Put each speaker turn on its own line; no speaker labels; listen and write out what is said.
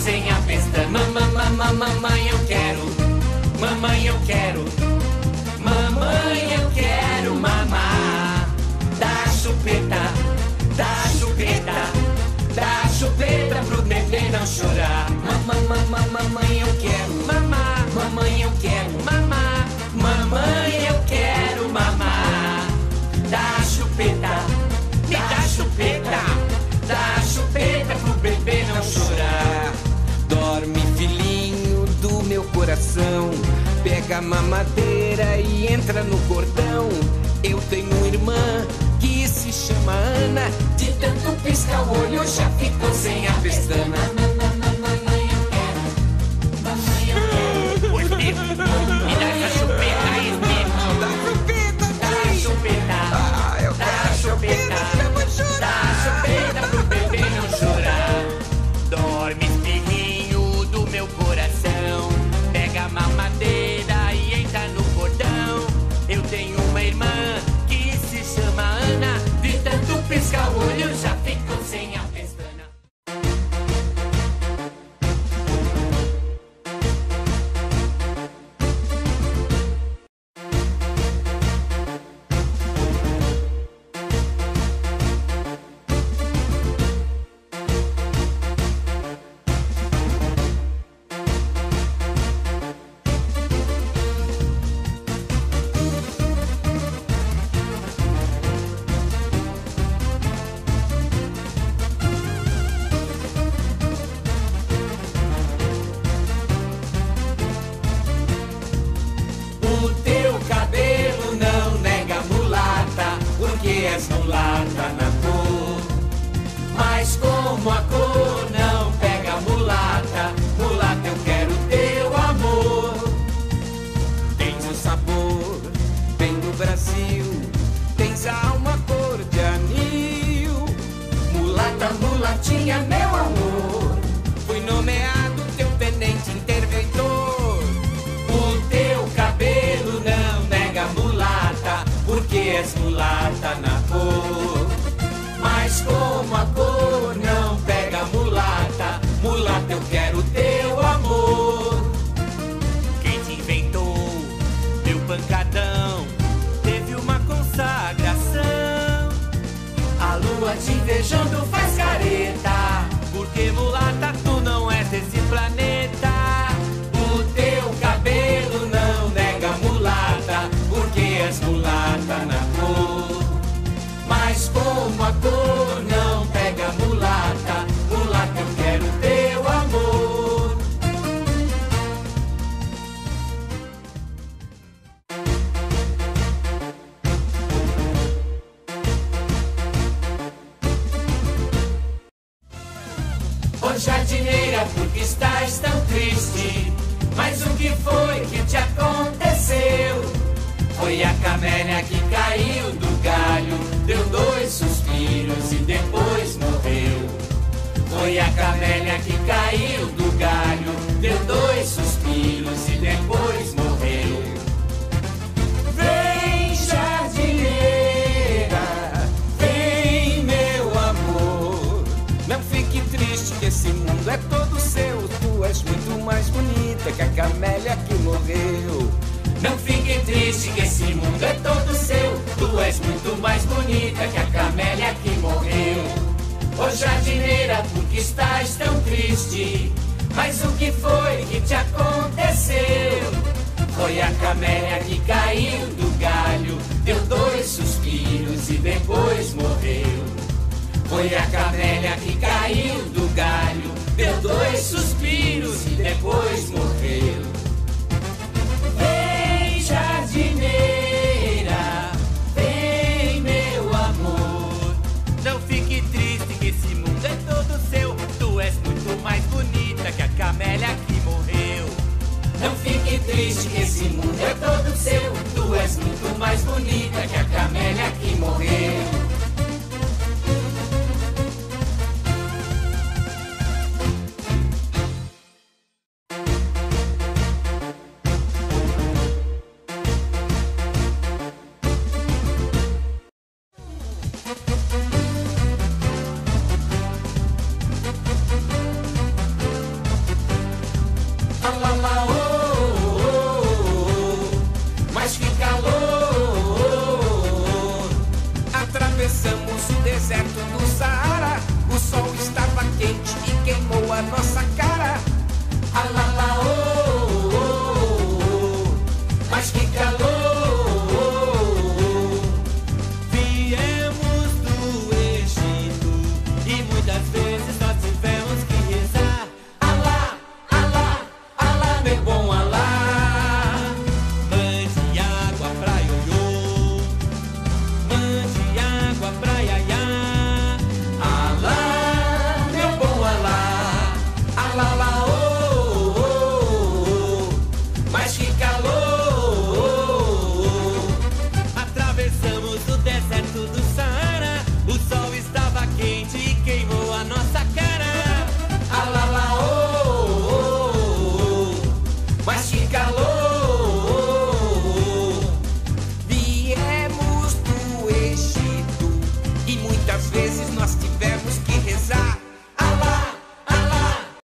sem a pestana. Mamãe, mamãe, mamãe, eu quero. Mamãe, eu quero. Mamãe, eu quero
a mamadeira e entra no cordão. Eu tenho uma irmã que se chama Ana.
De tanto piscar o olho já ficou sem a pestana.
Brasil. Tens a alma cor de anil.
Mulata, mulatinha, meu amor.
Fui nomeado teu tenente
Ô jardineira, por que estás tão triste? Mas o que foi que te aconteceu? Foi a camélia que caiu do galho, deu dois suspiros e depois morreu. Foi a camélia que caiu do galho, deu dois suspiros e depois morreu.
Que a camélia que morreu.
Não fique triste que esse mundo é todo seu. Tu és muito mais bonita que a camélia que morreu. Ô jardineira, por que estás tão triste? Mas o que foi que te aconteceu? Foi a camélia que caiu do galho, deu dois suspiros e depois morreu. Foi a camélia que caiu do galho, deu dois suspiros e depois morreu. Vem, jardineira, vem, meu amor. Não fique triste que esse mundo é todo seu. Tu és muito mais bonita que a camélia que morreu. Não fique triste que